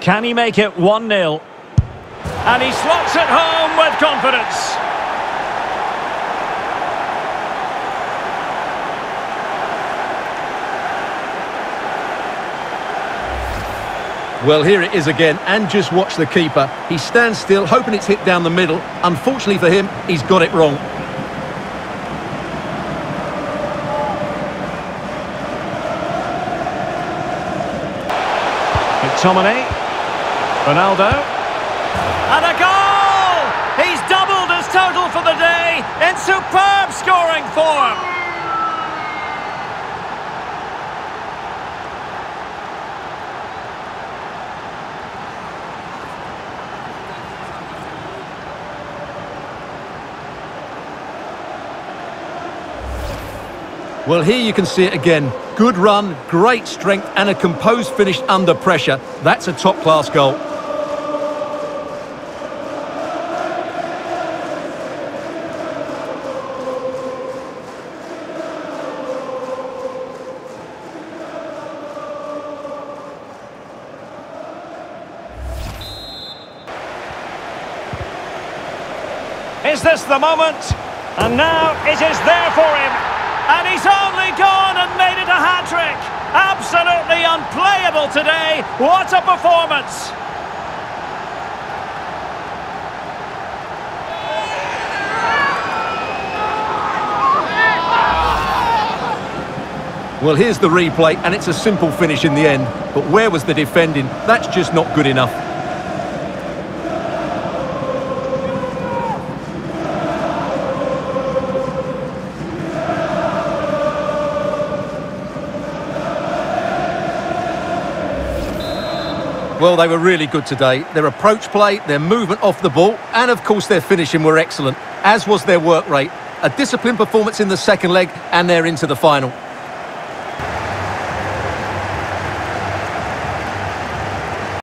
Can he make it 1-0? And he slots it home with confidence. Well, here it is again, and just watch the keeper. He stands still, hoping it's hit down the middle. Unfortunately for him, he's got it wrong. McTominay. Ronaldo. And a goal! He's doubled his total for the day in superb scoring form. Well, here you can see it again. Good run, great strength, and a composed finish under pressure. That's a top-class goal. Is this the moment? And now it is there for him. And he's only gone and made it a hat-trick. Absolutely unplayable today. What a performance. Well, here's the replay, and it's a simple finish in the end. But where was the defending? That's just not good enough. Well, they were really good today. Their approach play, their movement off the ball, and of course their finishing were excellent, as was their work rate. A disciplined performance in the second leg, and they're into the final.